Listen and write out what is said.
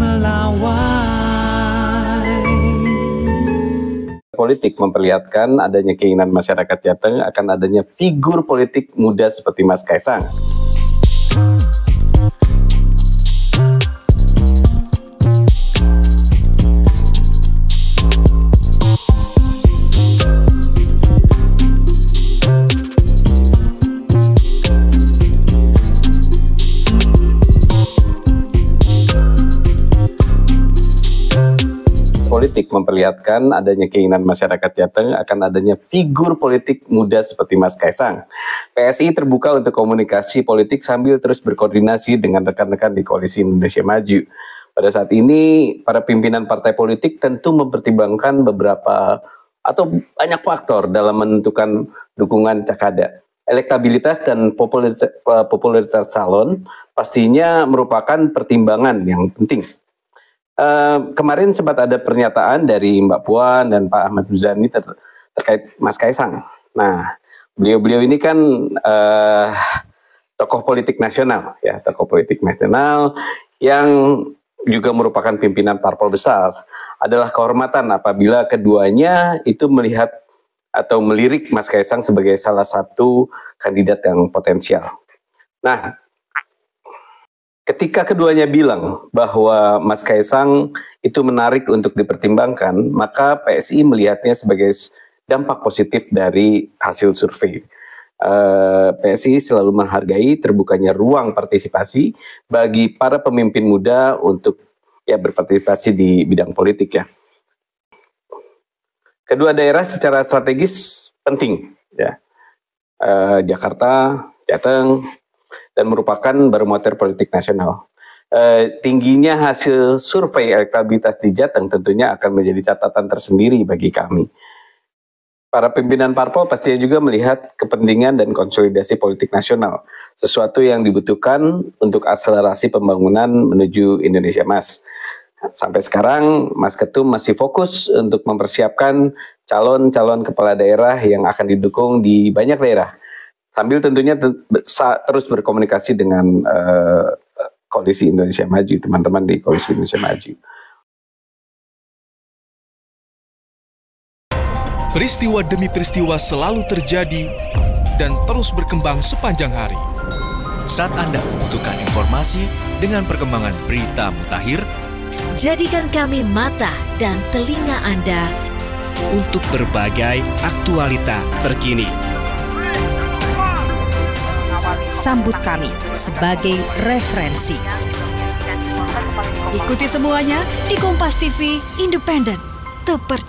melawai politik memperlihatkan adanya keinginan masyarakat Jateng akan adanya figur politik muda seperti Mas Kaisang. Politik memperlihatkan adanya keinginan masyarakat Jateng akan adanya figur politik muda seperti Mas Kaisang. PSI terbuka untuk komunikasi politik sambil terus berkoordinasi dengan rekan-rekan di Koalisi Indonesia Maju. Pada saat ini, para pimpinan partai politik tentu mempertimbangkan beberapa atau banyak faktor dalam menentukan dukungan Cakada. Elektabilitas dan popularitas, popularitas calon pastinya merupakan pertimbangan yang penting Uh, kemarin sempat ada pernyataan dari Mbak Puan dan Pak Ahmad Buzani ter terkait Mas Kaisang. Nah, beliau-beliau ini kan uh, tokoh politik nasional, ya tokoh politik nasional yang juga merupakan pimpinan parpol besar. Adalah kehormatan apabila keduanya itu melihat atau melirik Mas Kaisang sebagai salah satu kandidat yang potensial. Nah, Ketika keduanya bilang bahwa Mas Kaisang itu menarik untuk dipertimbangkan, maka PSI melihatnya sebagai dampak positif dari hasil survei. Eh, PSI selalu menghargai terbukanya ruang partisipasi bagi para pemimpin muda untuk ya berpartisipasi di bidang politik ya. Kedua daerah secara strategis penting ya. Uh, Jakarta, Jateng, dan merupakan barometer politik nasional. E, tingginya hasil survei elektabilitas di Jateng tentunya akan menjadi catatan tersendiri bagi kami. Para pimpinan parpol pastinya juga melihat kepentingan dan konsolidasi politik nasional, sesuatu yang dibutuhkan untuk akselerasi pembangunan menuju Indonesia Mas. Sampai sekarang Mas Ketum masih fokus untuk mempersiapkan calon-calon kepala daerah yang akan didukung di banyak daerah sambil tentunya terus berkomunikasi dengan uh, koalisi Indonesia Maju, teman-teman di koalisi Indonesia Maju. Peristiwa demi peristiwa selalu terjadi dan terus berkembang sepanjang hari. Saat Anda membutuhkan informasi dengan perkembangan berita mutakhir, jadikan kami mata dan telinga Anda untuk berbagai aktualita terkini sambut kami sebagai referensi. Ikuti semuanya di Kompas TV Independen, terpercaya.